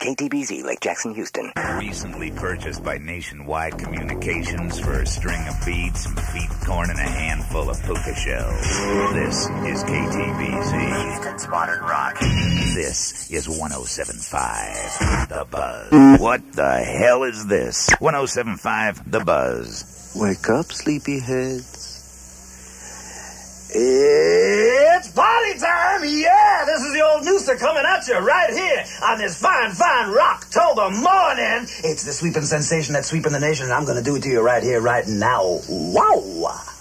KTBZ, Lake Jackson, Houston. Recently purchased by Nationwide Communications for a string of beads, some feed corn, and a handful of puka shells. This is KTBZ. Houston's Modern Rock. This is 1075 The Buzz. What the hell is this? 1075 The Buzz. Wake up, sleepyheads. It's party time! Yeah, this is the old Nooster coming at you right here on this fine, fine Rocktober morning. It's the sweeping sensation that's sweeping the nation, and I'm going to do it to you right here, right now. Wow!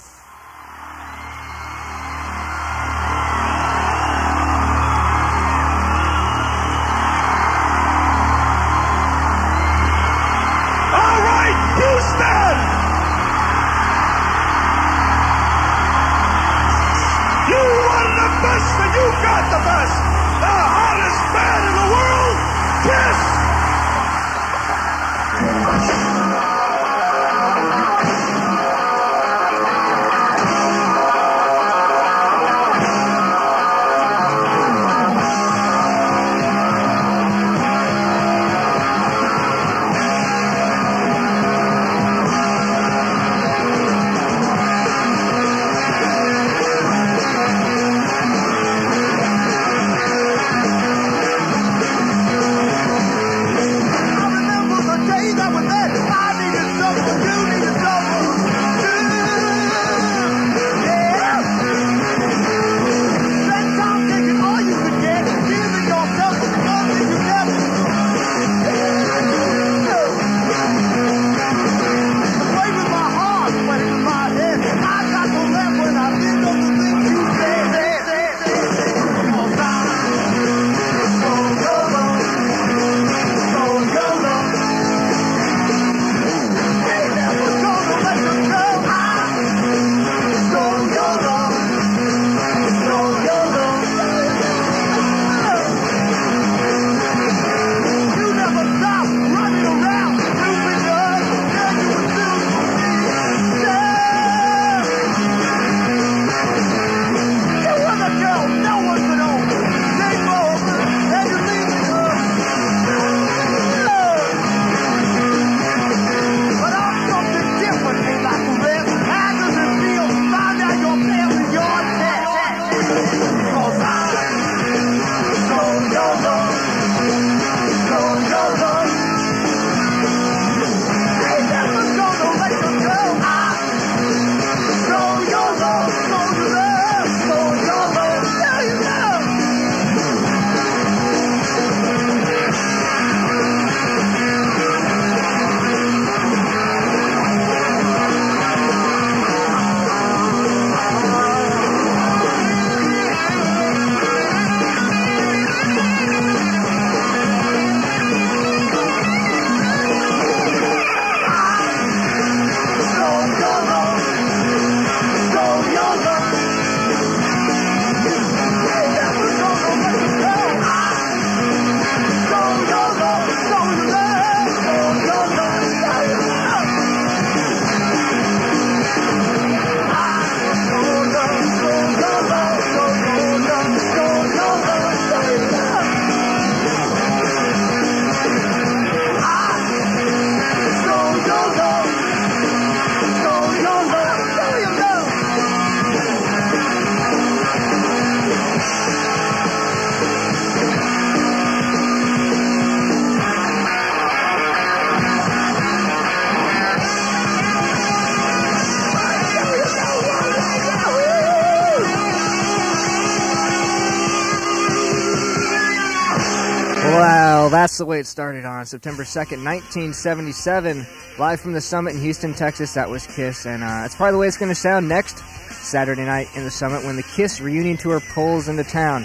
The way it started on September 2nd, 1977, live from the Summit in Houston, Texas. That was Kiss, and uh, that's probably the way it's going to sound next Saturday night in the Summit when the Kiss reunion tour pulls into town.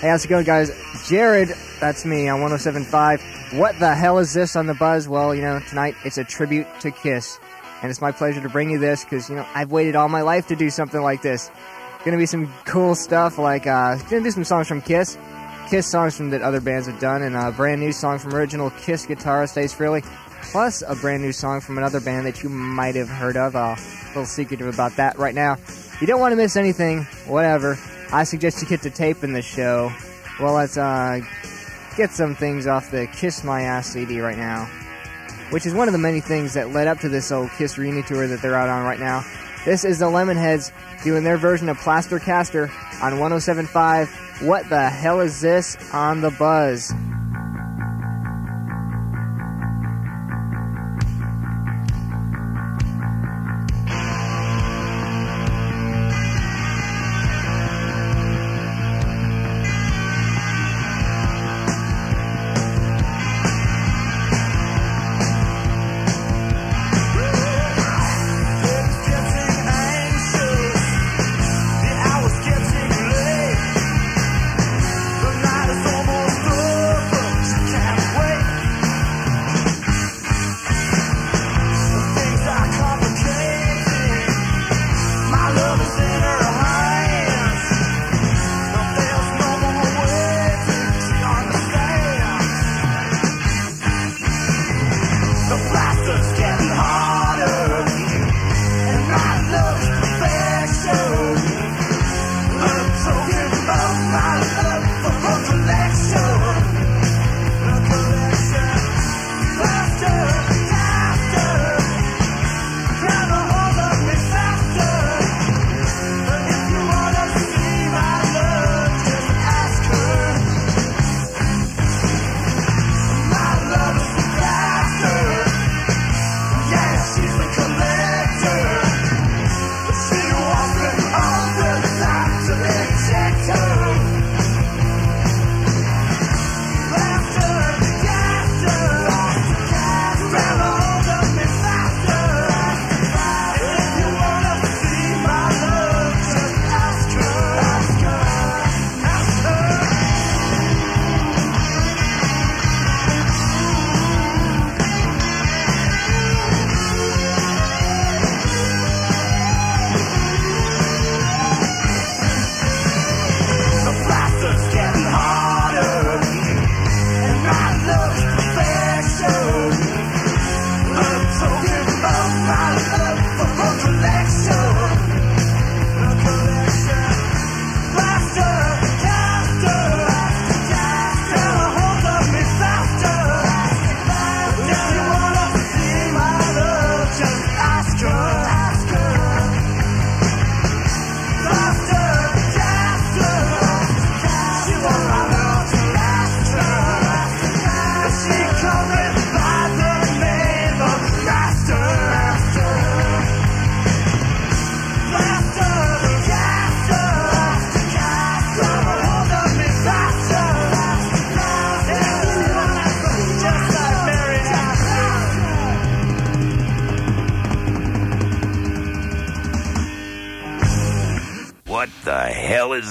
Hey, how's it going, guys? Jarod, that's me on 1075. What the hell is this on the buzz? Well, you know, tonight it's a tribute to Kiss, and it's my pleasure to bring you this because, you know, I've waited all my life to do something like this. Gonna be some cool stuff like, uh, gonna do some songs from Kiss. Kiss songs from that other bands have done, and a brand new song from original Kiss guitarist Ace Frehley, plus a brand new song from another band that you might have heard of. A little secretive about that right now. You don't want to miss anything, whatever. I suggest you get to tape in the show. Well, let's uh, get some things off the Kiss My Ass CD right now, which is one of the many things that led up to this old Kiss reunion tour that they're out on right now. This is the Lemonheads doing their version of Plaster Caster on 1075 what the hell is this on the buzz?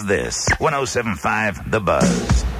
this. 1075 The Buzz.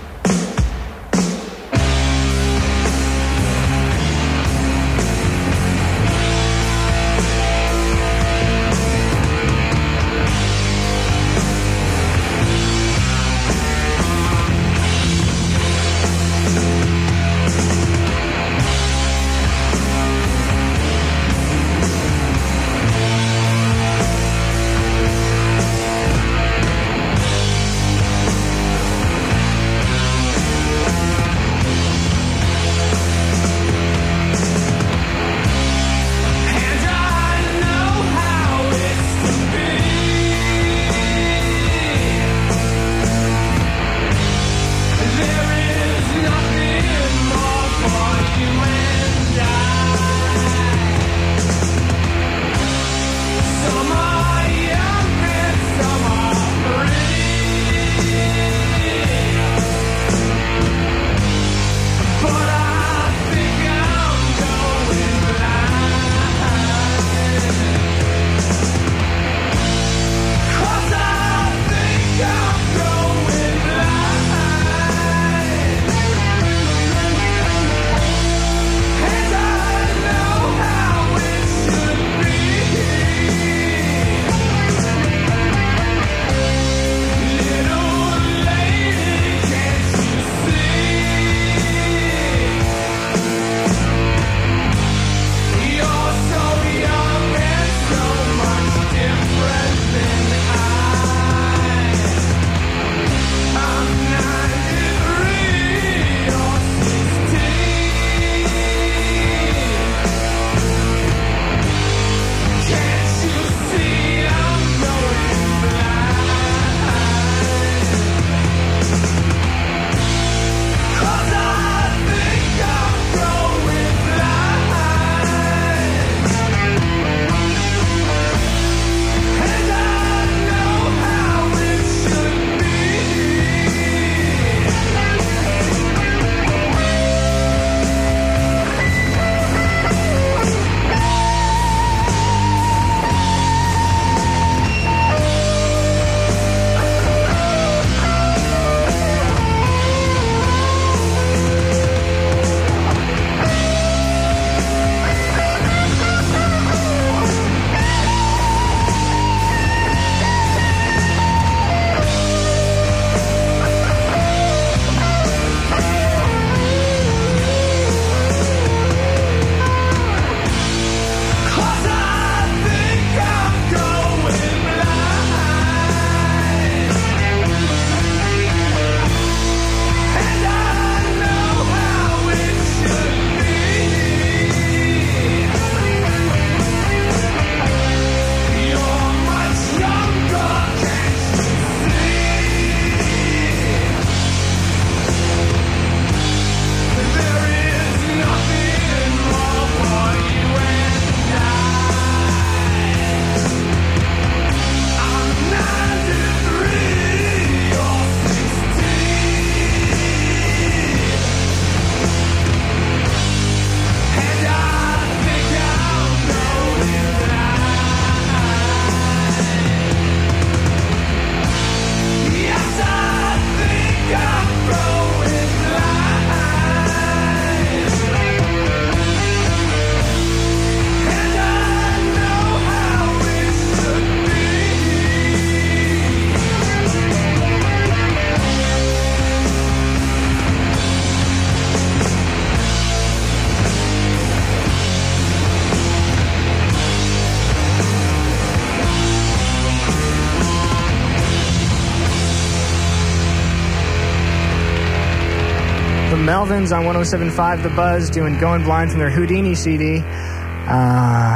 On 107.5 The Buzz doing Going Blind from their Houdini CD. Uh,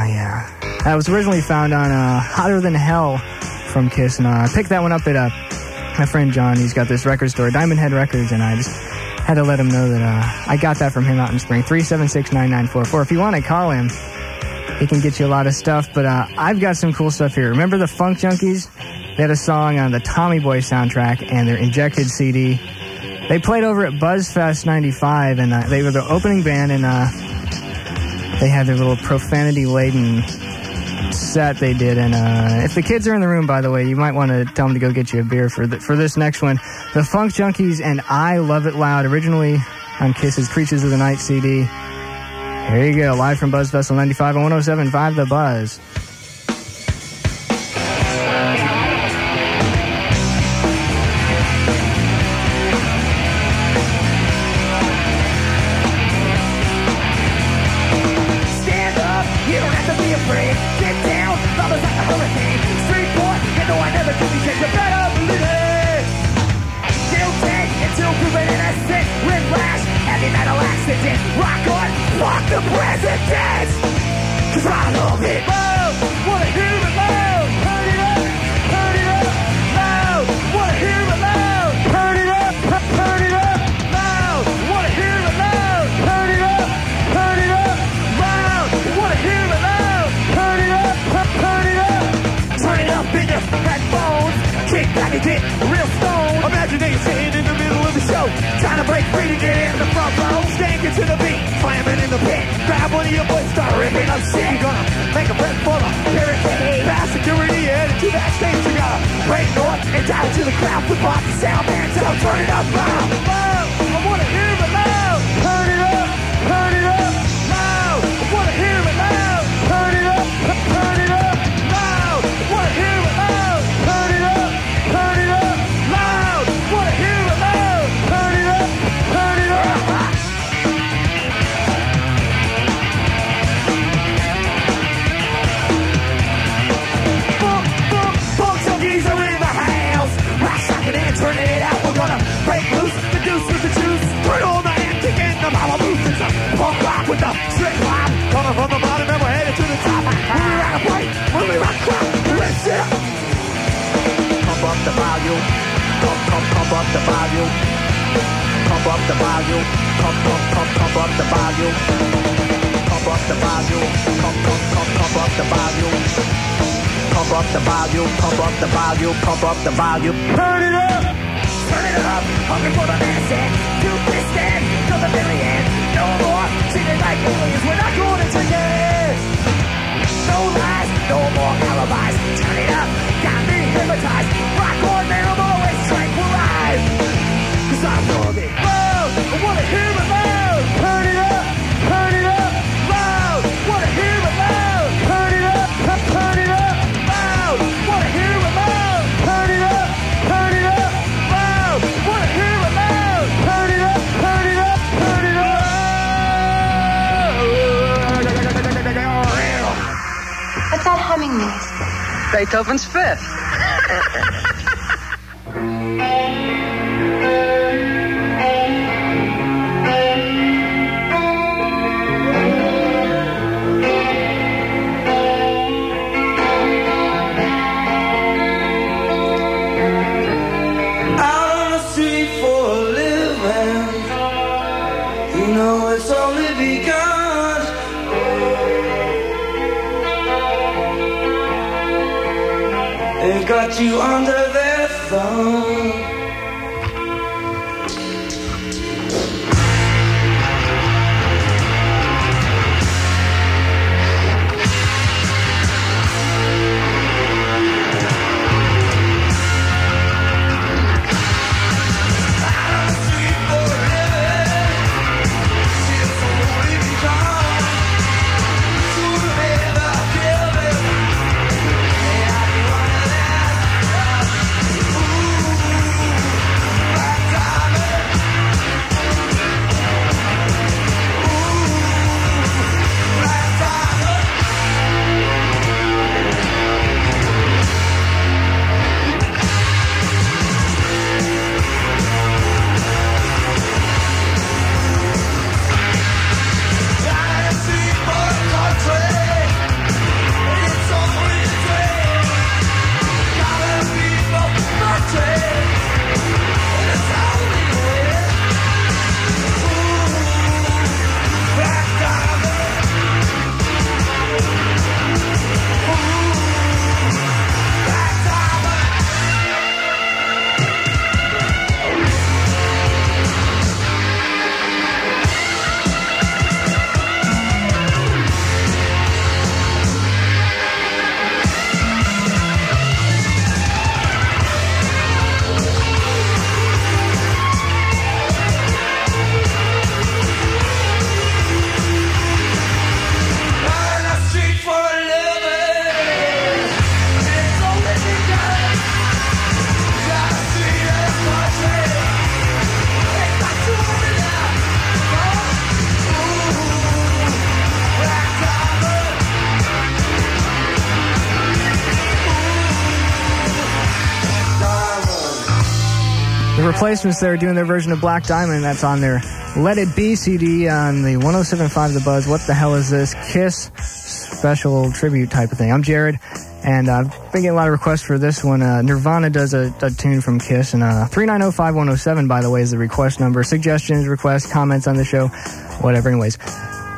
yeah. That was originally found on uh, Hotter Than Hell from Kiss, and uh, I picked that one up at uh, my friend John. He's got this record store, Diamond Head Records, and I just had to let him know that uh, I got that from him out in spring. 376 9944. If you want to call him, he can get you a lot of stuff, but uh, I've got some cool stuff here. Remember the Funk Junkies? They had a song on the Tommy Boy soundtrack and their Injected CD. They played over at Buzzfest 95, and uh, they were the opening band, and uh, they had their little profanity laden set they did. And uh, if the kids are in the room, by the way, you might want to tell them to go get you a beer for the, for this next one. The Funk Junkies and I Love It Loud, originally on Kiss's Creatures of the Night CD. Here you go, live from Buzzfest Festival 95 and 107.5 The Buzz. Volume. Pump up the volume. Pump, pump, pump, pump up the volume. Pump up the volume. Pump, pump, pump, pump up the volume. Pump up the volume, pump up the volume, pump up the volume. Turn it up! Turn it up! Hungry for the medicine. Two piston, to the million. No more treated like aliens. We're not going to drink it. No lies, no more alibis. Turn it up, got me hypnotized. Rock on, man, That? Beethoven's Fifth. got you under replacements there doing their version of Black Diamond. That's on their Let It Be CD on the 1075 The Buzz. What the hell is this? Kiss special tribute type of thing. I'm Jarod, and I've been getting a lot of requests for this one. Uh, Nirvana does a, a tune from Kiss, and uh, 3905107, by the way, is the request number. Suggestions, requests, comments on the show, whatever. Anyways,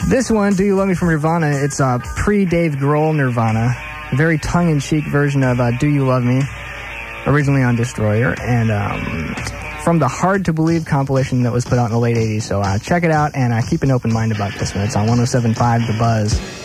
this one, Do You Love Me from Nirvana, it's a pre Dave Grohl Nirvana, a very tongue in cheek version of uh, Do You Love Me, originally on Destroyer, and um, from the Hard to Believe compilation that was put out in the late 80s. So uh, check it out and uh, keep an open mind about this one. It's on 1075 The Buzz.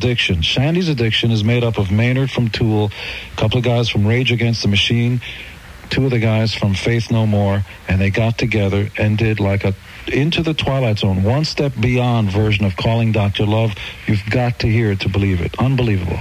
Addiction. Shandi's Addiction is made up of Maynard from Tool, a couple of guys from Rage Against the Machine, two of the guys from Faith No More, and they got together and did like a Into the Twilight Zone, one step beyond version of Calling Dr. Love. You've got to hear it to believe it. Unbelievable.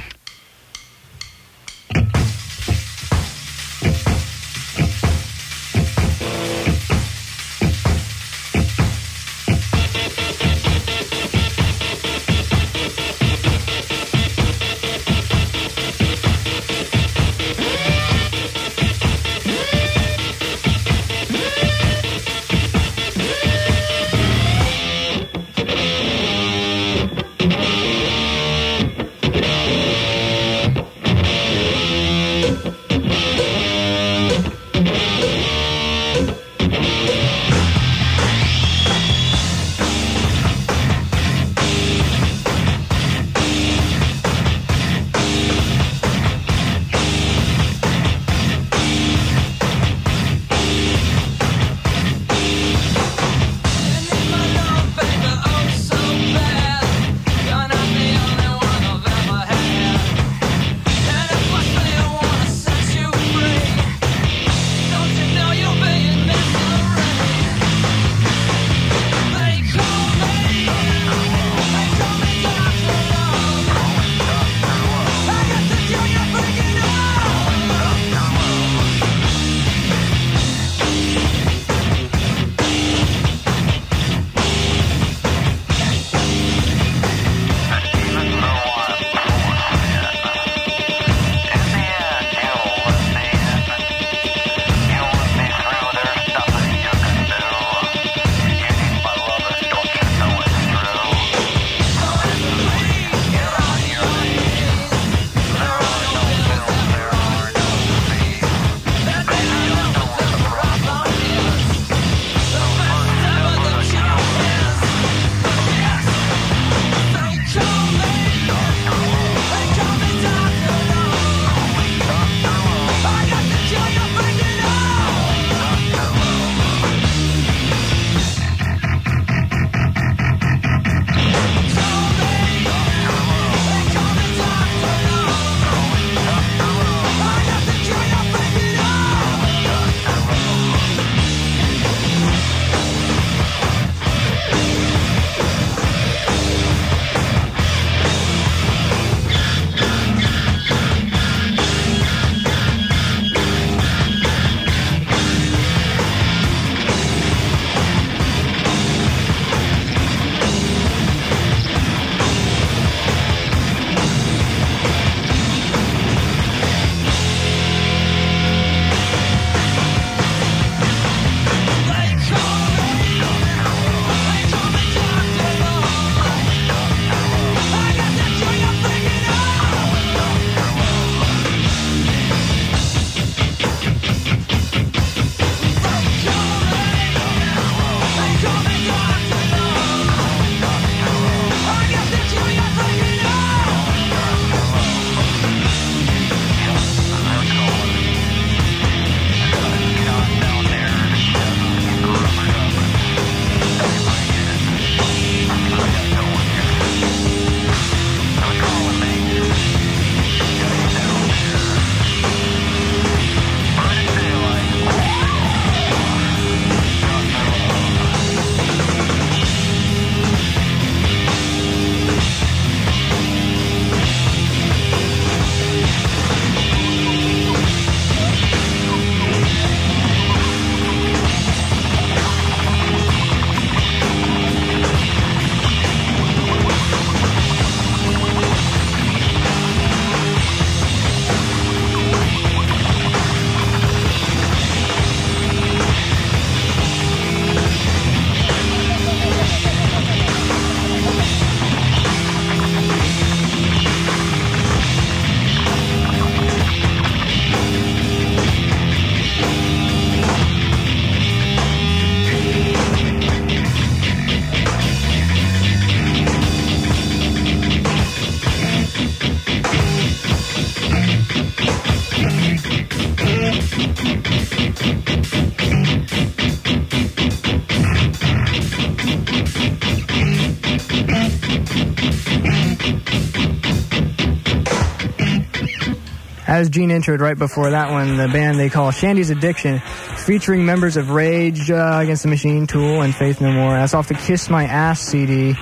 As Gene introed right before that one, the band they call Shandi's Addiction, featuring members of Rage uh, Against the Machine, Tool, and Faith No More. That's off the Kiss My Ass CD.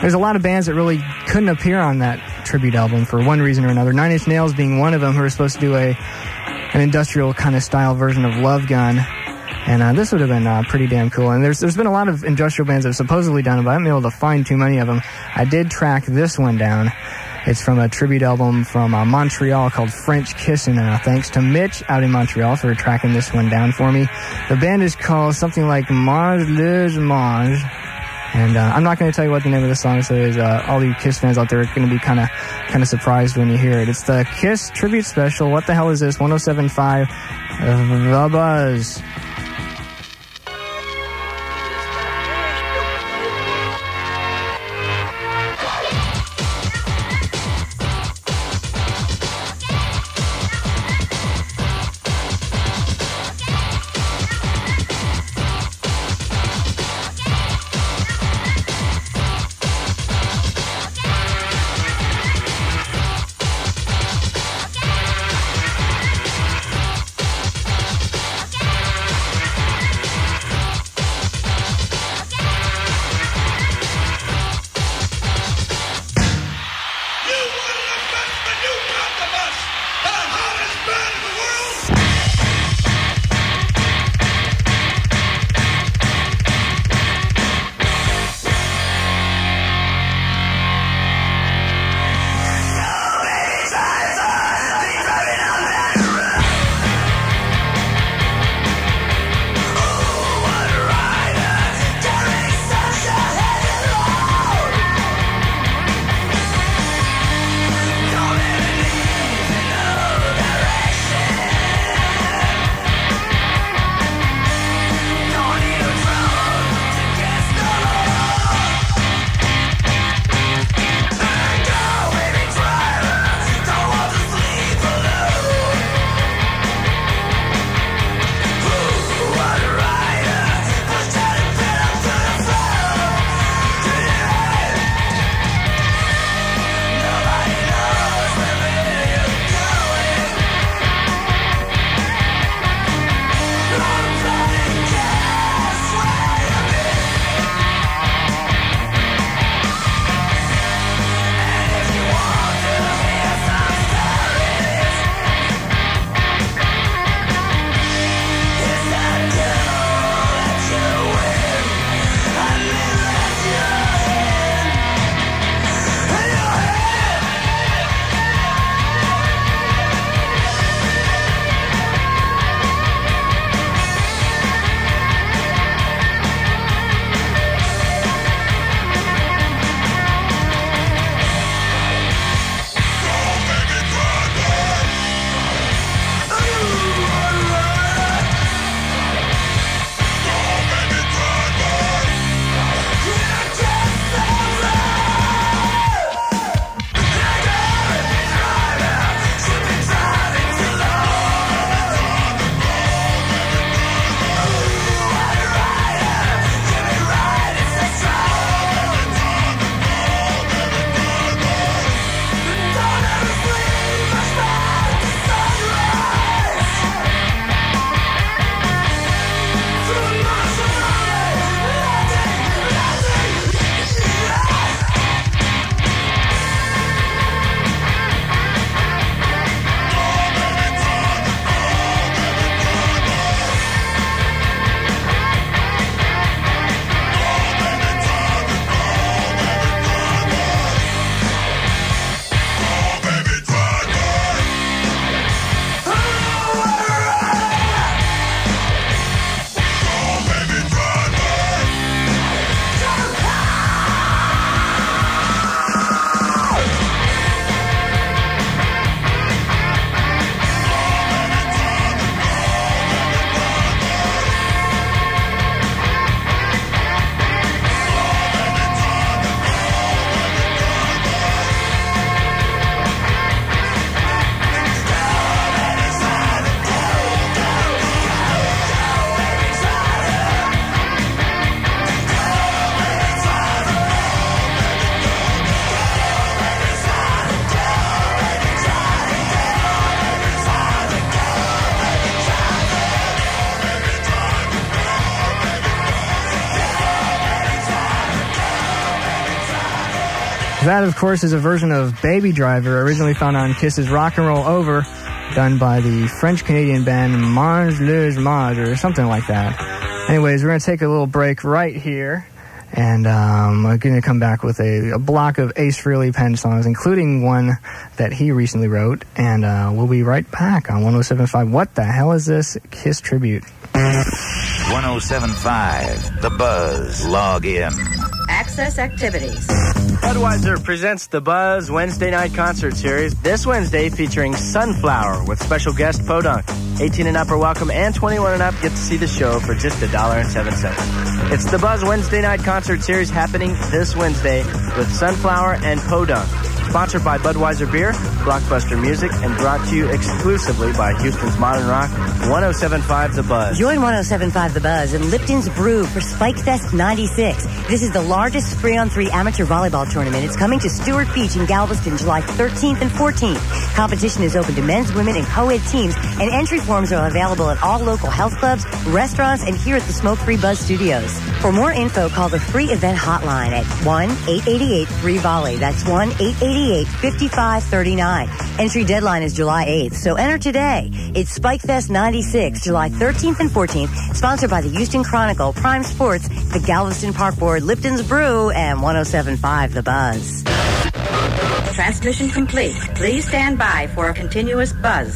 There's a lot of bands that really couldn't appear on that tribute album for one reason or another. Nine Inch Nails being one of them, who were supposed to do a an industrial kind of style version of Love Gun. And uh, this would have been uh, pretty damn cool. And there's there's been a lot of industrial bands that have supposedly done it, but I haven't been able to find too many of them. I did track this one down. It's from a tribute album from uh, Montreal called French Kissin'. Uh, thanks to Mitch out in Montreal for tracking this one down for me. The band is called something like Mange Les Mange. And uh, I'm not going to tell you what the name of the song is. So uh, all you Kiss fans out there are going to be kind of kind of surprised when you hear it. It's the Kiss tribute special. What the hell is this? 107.5 The Buzz. That, of course, is a version of Baby Driver, originally found on Kiss's Rock and Roll Over, done by the French Canadian band Mange les Mage, or something like that. Anyways, we're going to take a little break right here. And um, I'm going to come back with a, a, block of Ace Frehley Penn songs, including one that he recently wrote. And uh, we'll be right back on 1075. What the hell is this Kiss tribute? 1075, The Buzz. Log in. Access activities. Budweiser presents the Buzz Wednesday night concert series this Wednesday featuring Sunflower with special guest Podunk. 18 and up are welcome and 21 and up get to see the show for just a dollar and seven cents. It's the Buzz Wednesday night concert series happening this Wednesday with Sunflower and Podunk. Sponsored by Budweiser Beer, Blockbuster Music, and brought to you exclusively by Houston's Modern Rock, 1075 The Buzz. Join 1075 The Buzz and Lipton's Brew for Spike Fest 96. This is the largest three on three amateur volleyball tournament. It's coming to Stewart Beach in Galveston July 13th and 14th. Competition is open to men's, women, and co ed teams, and entry forms are available at all local health clubs, restaurants, and here at the Smoke Free Buzz Studios. For more info, call the free event hotline at 1 888 3 Volley. That's 1 888 5539. Entry deadline is July 8th, so enter today. It's Spike Fest 96, July 13th and 14th, sponsored by the Houston Chronicle, Prime Sports, the Galveston Park Board, Lipton's Brew, and 1075 The Buzz. Transmission complete. Please stand by for a continuous buzz.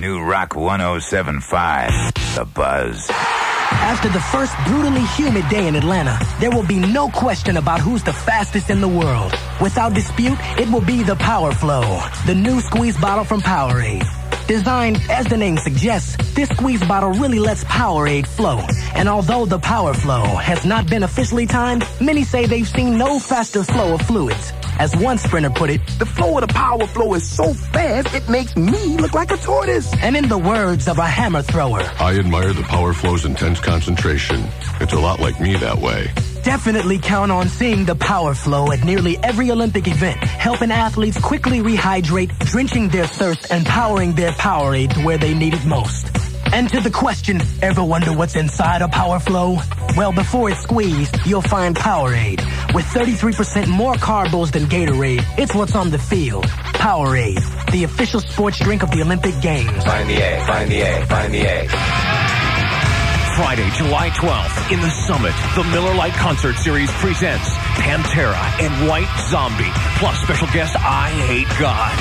New Rock 1075, The Buzz. After the first brutally humid day in Atlanta, there will be no question about who's the fastest in the world. Without dispute, it will be the Power Flow, the new squeeze bottle from Powerade. Designed, as the name suggests, this squeeze bottle really lets Powerade flow. And although the Power Flow has not been officially timed, many say they've seen no faster flow of fluids. As one sprinter put it, the flow of the power flow is so fast, it makes me look like a tortoise. And in the words of a hammer thrower, I admire the power flow's intense concentration. It's a lot like me that way. Definitely count on seeing the power flow at nearly every Olympic event, helping athletes quickly rehydrate, drenching their thirst, and powering their Powerade to where they need it most. And to the question, ever wonder what's inside a Power Flow? Well, before it's squeezed, you'll find Powerade. With 33% more carbos than Gatorade, it's what's on the field. Powerade, the official sports drink of the Olympic Games. Find the A, find the A, find the A. Friday, July 12th, in the Summit, the Miller Lite Concert Series presents Pantera and White Zombie, plus special guest I Hate God.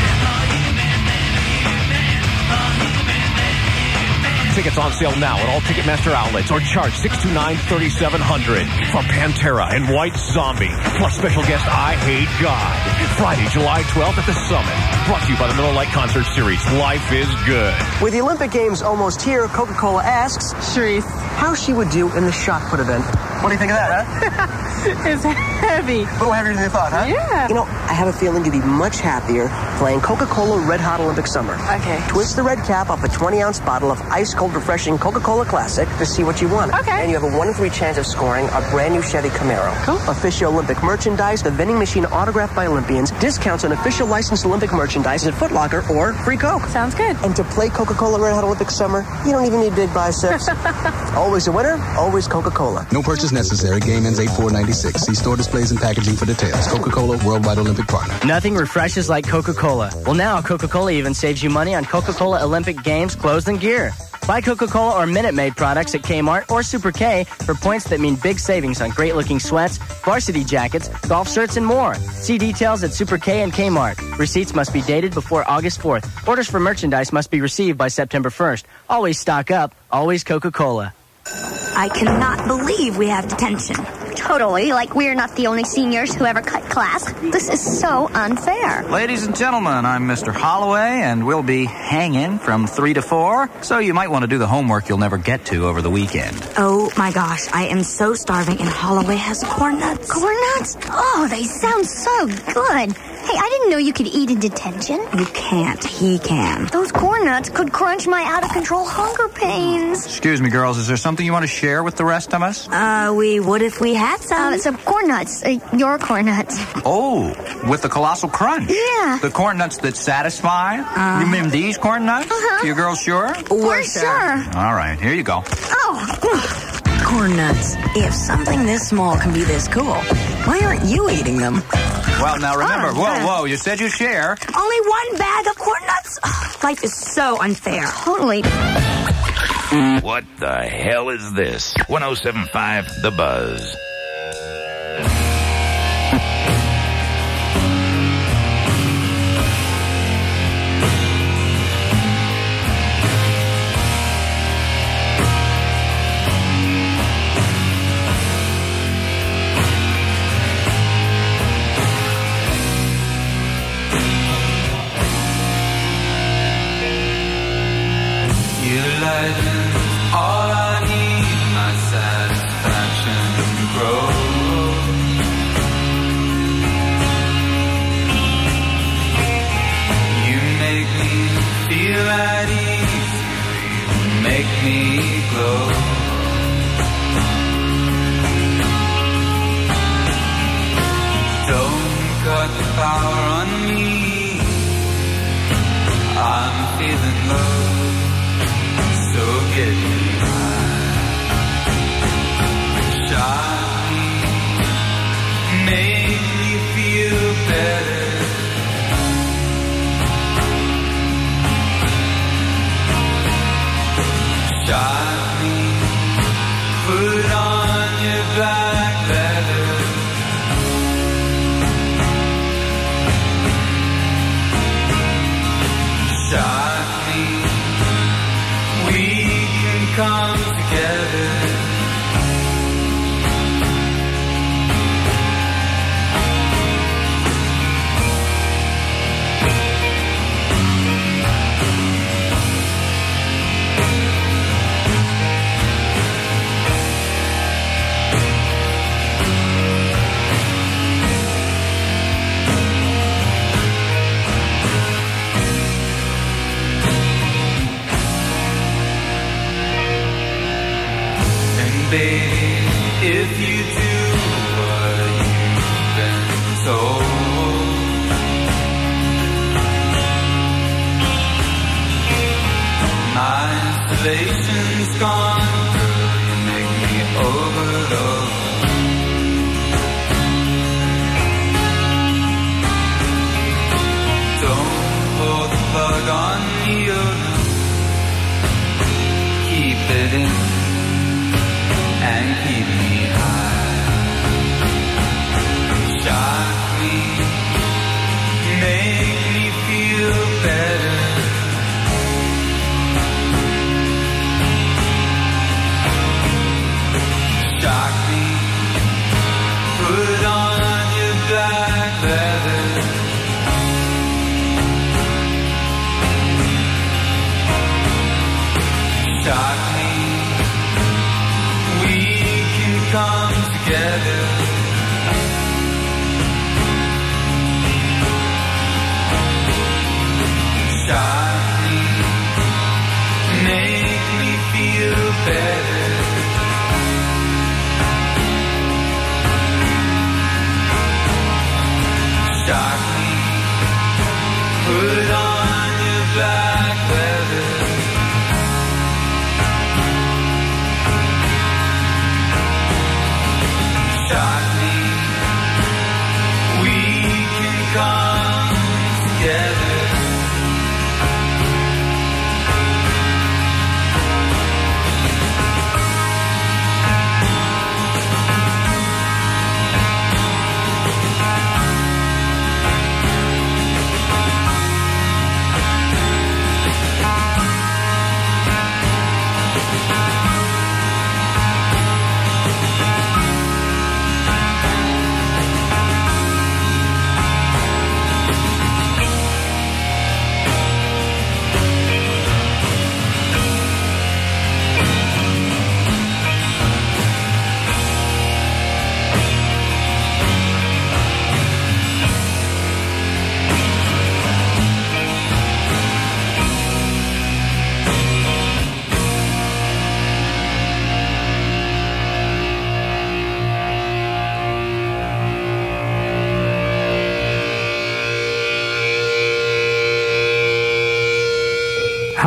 Tickets on sale now at all Ticketmaster outlets or charge 629-3700 for Pantera and White Zombie, plus special guest I Hate God. Friday, July 12th at the Summit. Brought to you by the Miller Lite Concert Series. Life is good. With the Olympic Games almost here, Coca-Cola asks Sharif how she would do in the shot put event. What do you think of that, huh? it's heavy. A little heavier than you thought, huh? Yeah. You know, I have a feeling you'd be much happier playing Coca-Cola Red Hot Olympic Summer. Okay. Twist the red cap off a 20-ounce bottle of ice-cold refreshing Coca-Cola Classic to see what you want. Okay. And you have a 1 in 3 chance of scoring a brand new Chevy Camaro. Cool. Official Olympic merchandise, the vending machine autographed by Olympians, discounts on official licensed Olympic merchandise at Foot Locker or free Coke. Sounds good. And to play Coca-Cola Red Hot Olympic Summer, you don't even need big biceps. always a winner, always Coca-Cola. No purchase necessary. Game ends 8496. See store displays and packaging for details. Coca-Cola, worldwide Olympic partner. Nothing refreshes like Coca-Cola. Well, now Coca-Cola even saves you money on Coca-Cola Olympic Games clothes and gear. Buy Coca-Cola or Minute Maid products at Kmart or Super K for points that mean big savings on great-looking sweats, varsity jackets, golf shirts, and more. See details at Super K and Kmart. Receipts must be dated before August 4th. Orders for merchandise must be received by September 1st. Always stock up. Always Coca-Cola. I cannot believe we have detention. Totally, like we're not the only seniors who ever cut class. This is so unfair. Ladies and gentlemen, I'm Mr. Holloway, and we'll be hanging from 3 to 4, so you might want to do the homework you'll never get to over the weekend. Oh my gosh, I am so starving, and Holloway has corn nuts. Corn nuts? Oh, they sound so good. Hey, I didn't know you could eat in detention. You can't. He can. Those corn nuts could crunch my out of control hunger pains. Excuse me, girls, is there something you want to share with the rest of us? Uh, we would if we had some. Uh, some corn nuts. Uh, your corn nuts. Oh, with the colossal crunch. Yeah. The corn nuts that satisfy? Uh, you mean these corn nuts? Uh-huh. You girls sure? We're sure. All right, here you go. Oh. Corn nuts. If something this small can be this cool, why aren't you eating them? Well, now remember, Oh, whoa, whoa, you said you share. Only one bag of corn nuts? Ugh, life is so unfair. Totally. What the hell is this? 1075 The Buzz.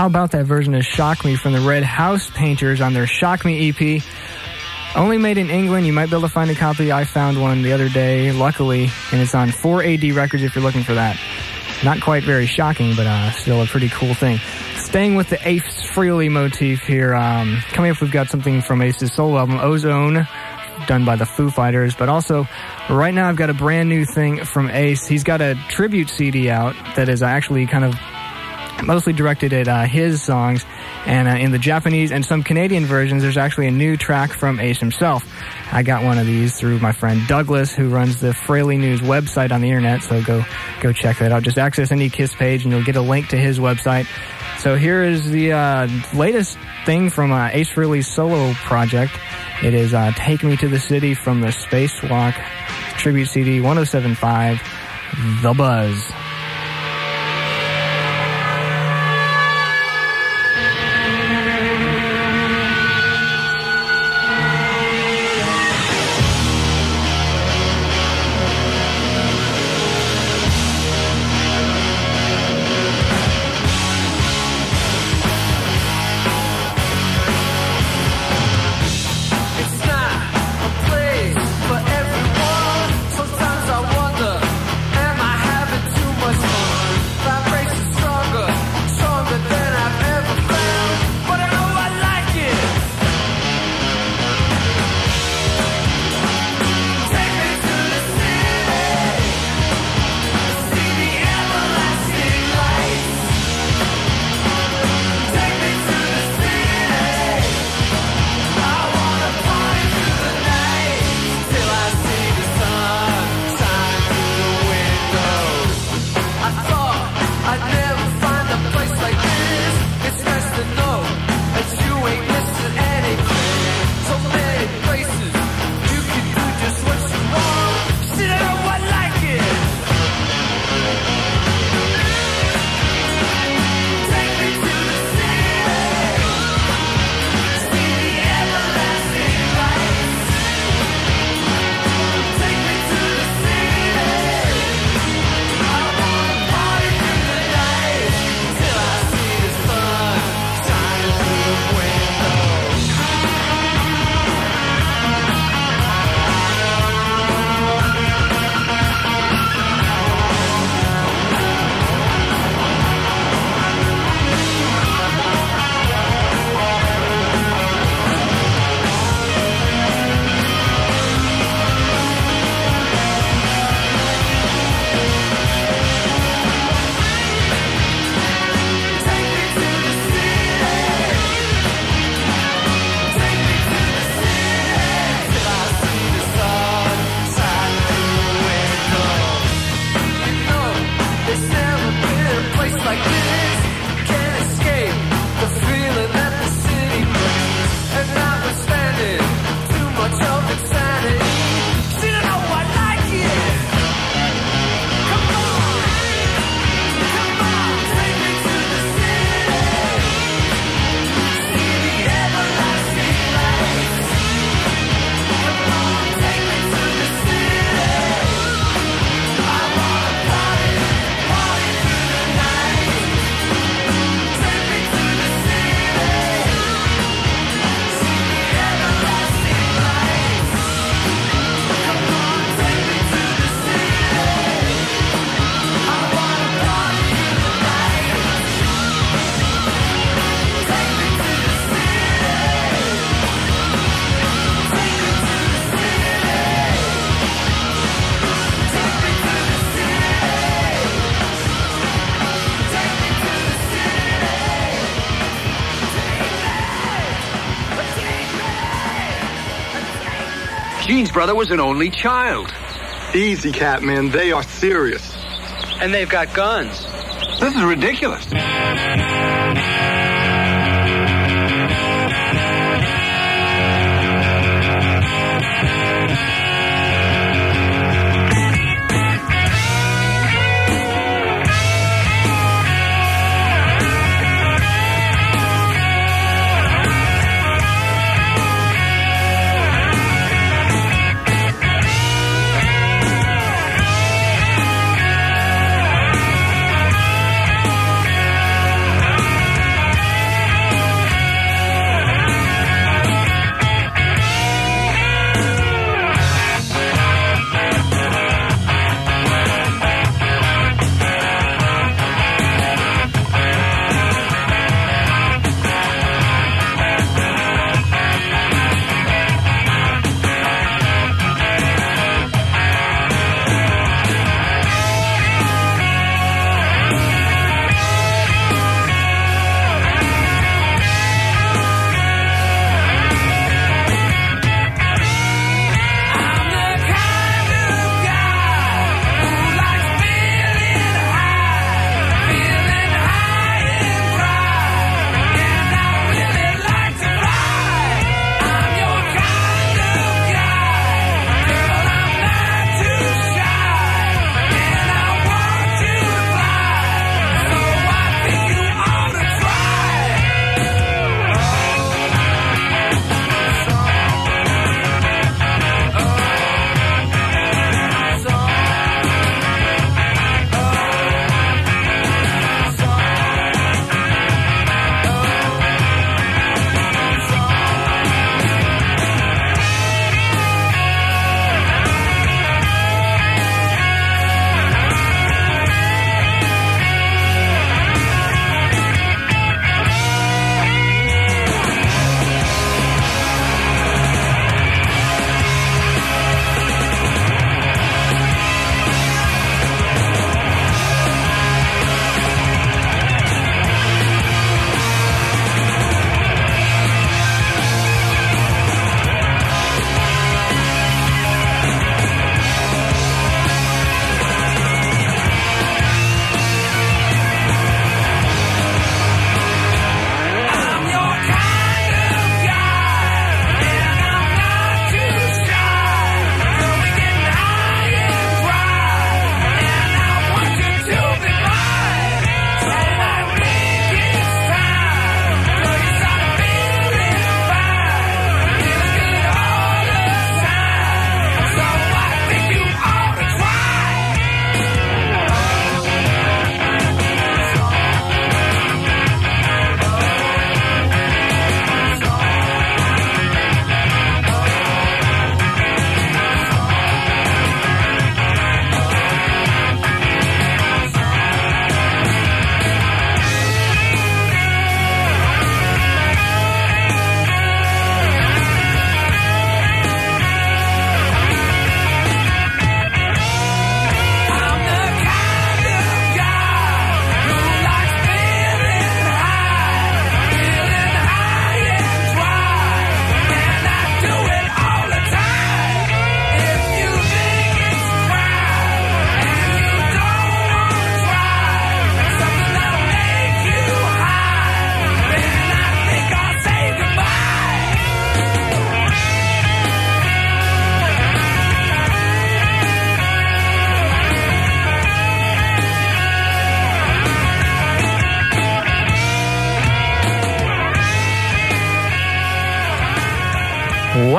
About that version of Shock Me from the Red House Painters on their Shock Me EP? Only made in England. You might be able to find a copy. I found one the other day, luckily, and it's on 4AD Records if you're looking for that. Not quite very shocking, but uh, still a pretty cool thing. Staying with the Ace Frehley motif here, um, coming up, we've got something from Ace's solo album, Ozone, done by the Foo Fighters, but also right now I've got a brand new thing from Ace. He's got a tribute CD out that is actually kind of mostly directed at uh, his songs. And uh, in the Japanese and some Canadian versions, there's actually a new track from Ace himself. I got one of these through my friend Douglas, who runs the Frehley News website on the internet. So go go check that out. Just access any Kiss page, and you'll get a link to his website. So here is the uh, latest thing from uh, Ace solo project. It is uh, "Take Me to the City" from the Spacewalk tribute CD 1075, The Buzz. Gene's brother was an only child. Easy, Catman. They are serious. And they've got guns. This is ridiculous.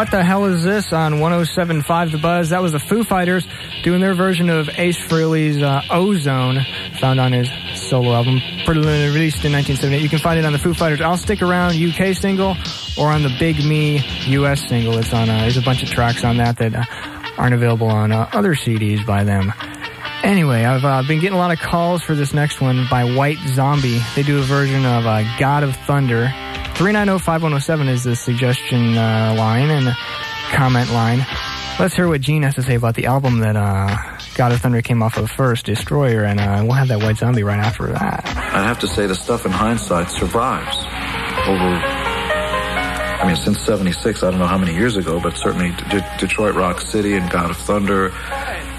What the hell is this on 107.5 The Buzz? That was the Foo Fighters doing their version of Ace Frehley's uh, Ozone, found on his solo album, released in 1978. You can find it on the Foo Fighters I'll Stick Around UK single or on the Big Me US single. It's on, uh, there's a bunch of tracks on that that uh, aren't available on uh, other CDs by them. Anyway, I've uh, been getting a lot of calls for this next one by White Zombie. They do a version of uh, God of Thunder. 390-5107 is the suggestion uh, line and comment line. Let's hear what Gene has to say about the album that uh, God of Thunder came off of first, Destroyer, and uh, we'll have that White Zombie right after that. I'd have to say the stuff in hindsight survives over, I mean, since 76, I don't know how many years ago, but certainly D- Detroit Rock City and God of Thunder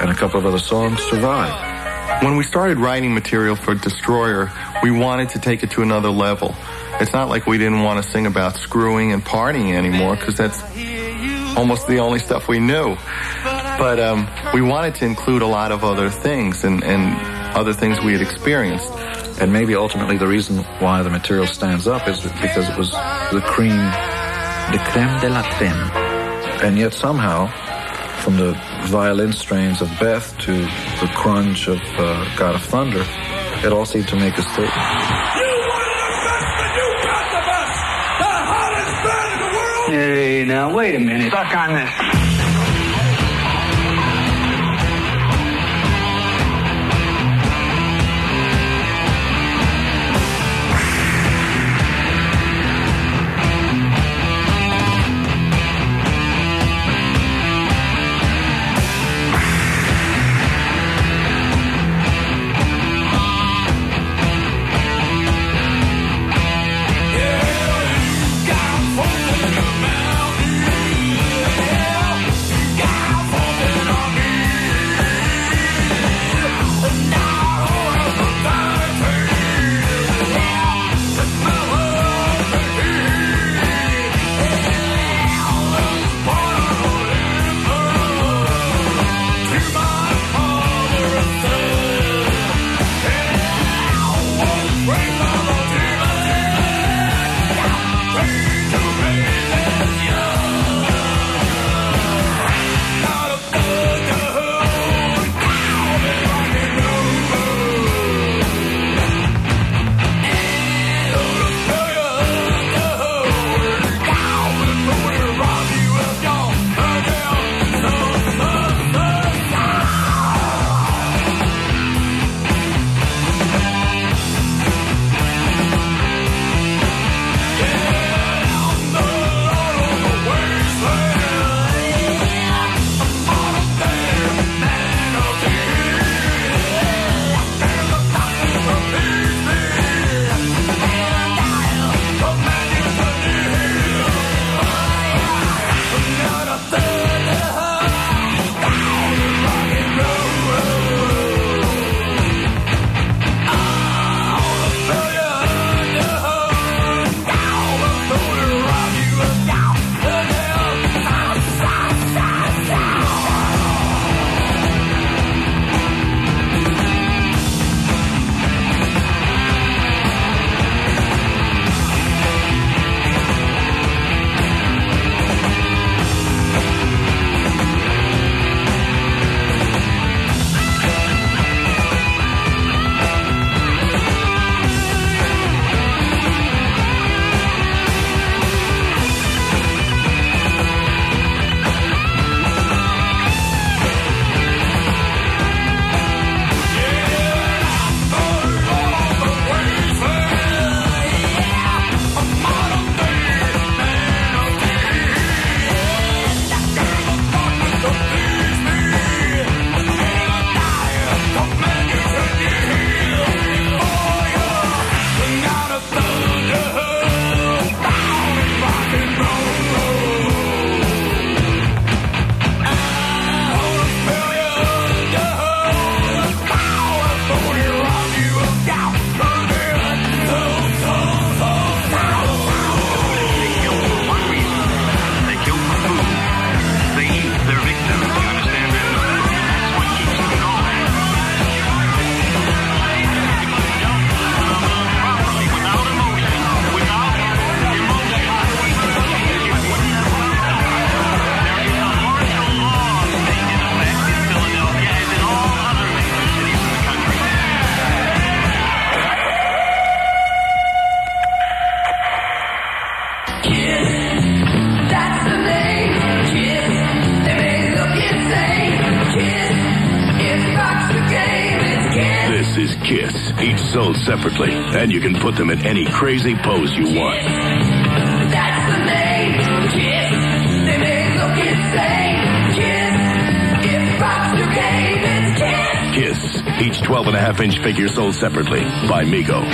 and a couple of other songs survive. When we started writing material for Destroyer, we wanted to take it to another level. It's not like we didn't want to sing about screwing and partying anymore, because that's almost the only stuff we knew. But um, we wanted to include a lot of other things and, and other things we had experienced. And maybe ultimately the reason why the material stands up is because it was the cream, the creme de la creme. And yet somehow, from the violin strains of Beth to the crunch of uh, God of Thunder, it all seemed to make a statement. Hey, now wait a minute. Suck on this. Separately, and you can put them in any crazy pose you want. That's the name, Kiss. They may look insane, Kiss. If rocks your game, it's Kiss. Kiss, each 12 and a half inch figure sold separately by Mego.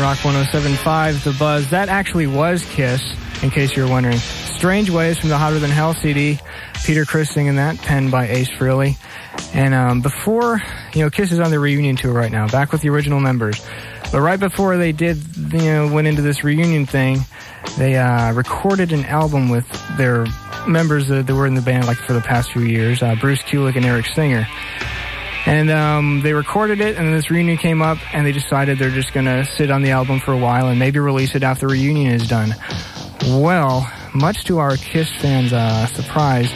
Rock 1075, The Buzz. That actually was Kiss, in case you're wondering. Strange Ways from the Hotter Than Hell CD. Peter Criss singing that, penned by Ace Frehley. And um, before, you know, Kiss is on the reunion tour right now, back with the original members. But right before they did, you know, went into this reunion thing, they uh, recorded an album with their members that, that were in the band like for the past few years, uh, Bruce Kulick and Eric Singer. And um, they recorded it, and then this reunion came up, and they decided they're just going to sit on the album for a while and maybe release it after reunion is done. Well, much to our Kiss fans' uh, surprise,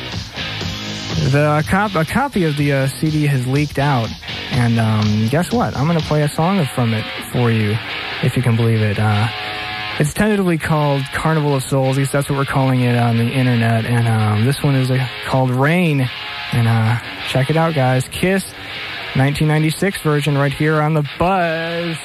the cop- a copy of the uh, CD has leaked out, and um, guess what? I'm going to play a song from it for you, if you can believe it. Uh, it's tentatively called Carnival of Souls. At least that's what we're calling it on the internet. And um, this one is uh, called Rain. And uh, check it out, guys. Kiss, 1996 version right here on the Buzz.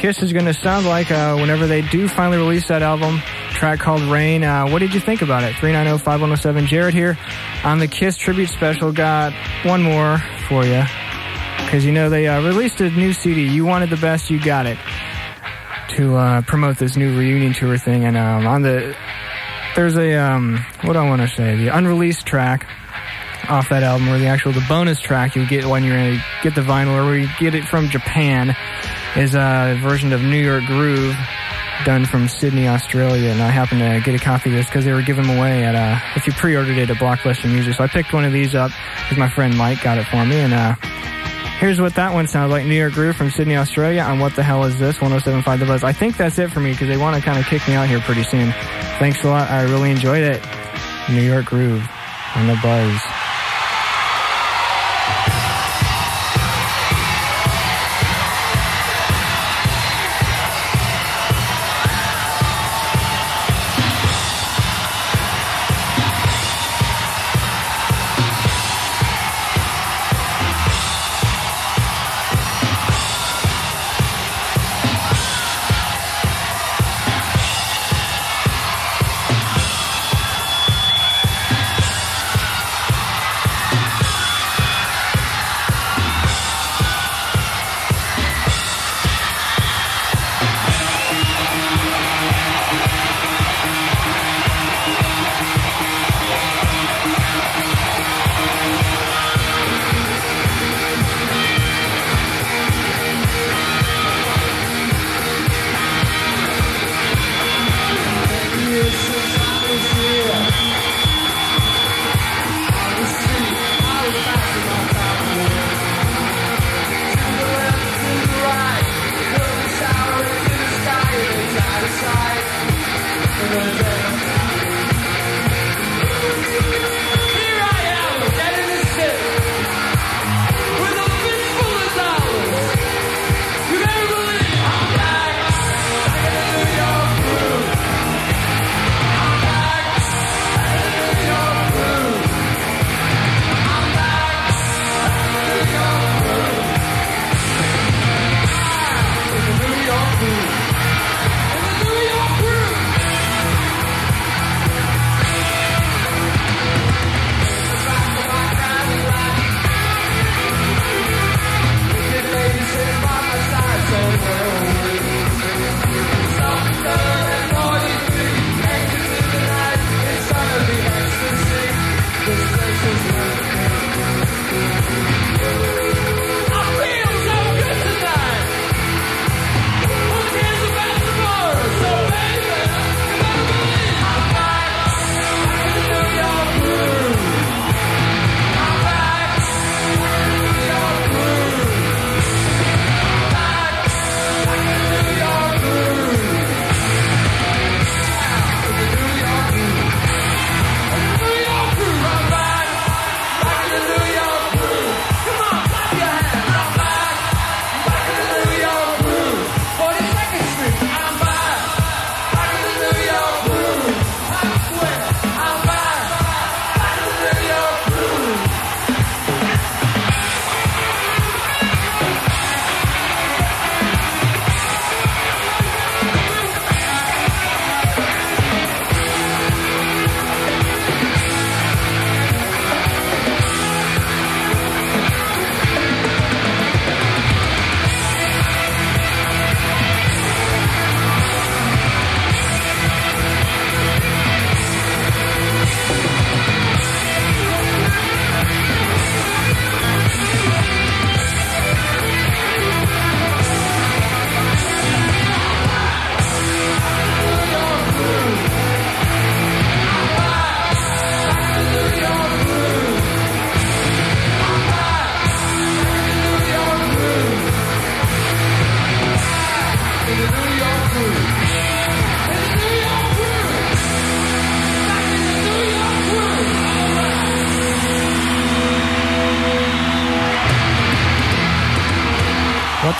Kiss is going to sound like uh, whenever they do finally release that album. Track called Rain. Uh, what did you think about it? 390-5107. Jarod here on the Kiss tribute special. Got one more for you because you know they uh, released a new CD. You wanted the best, you got it. To uh, promote this new reunion tour thing, and um, on the there's a um, what do I want to say? The unreleased track off that album, or the actual the bonus track you get when you get the vinyl, or where you get it from Japan, is a version of New York Groove done from Sydney, Australia, and I happened to get a copy of this because they were giving them away at uh, if you pre-ordered it at Blockbuster Music. So I picked one of these up because my friend Mike got it for me, and uh, here's what that one sounds like: New York Groove from Sydney, Australia. On what the hell is this? 107.5 The Buzz. I think that's it for me because they want to kind of kick me out here pretty soon. Thanks a lot. I really enjoyed it. New York Groove on the Buzz.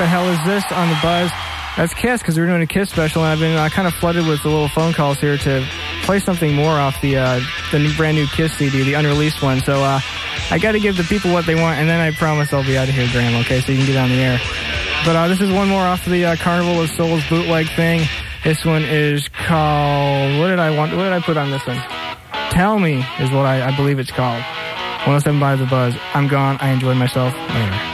The hell is this on the buzz? That's Kiss because we're doing a Kiss special, and I've been uh, kind of flooded with the little phone calls here to play something more off the uh, the new, brand new Kiss CD, the unreleased one. So uh, I got to give the people what they want, and then I promise I'll be out of here, Graham. Okay, so you can get on the air. But uh, this is one more off the uh, Carnival of Souls bootleg thing. This one is called. What did I want? What did I put on this one? Tell me is what I, I believe it's called. 107 by the buzz. I'm gone. I enjoyed myself. Later.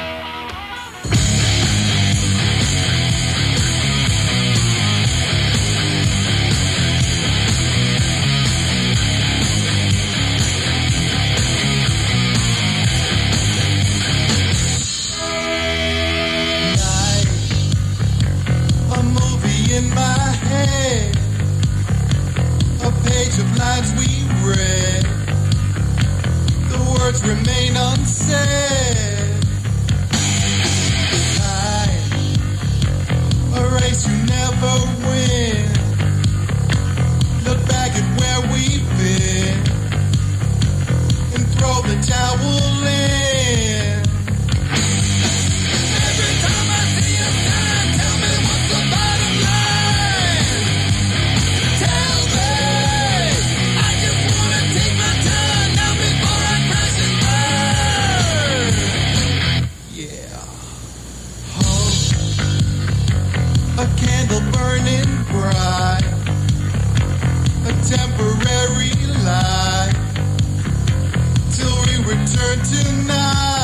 Lines we read. The words remain unsaid. Time, a race you never win. Look back at where we've been and throw the towel in. Temporary light till we return tonight.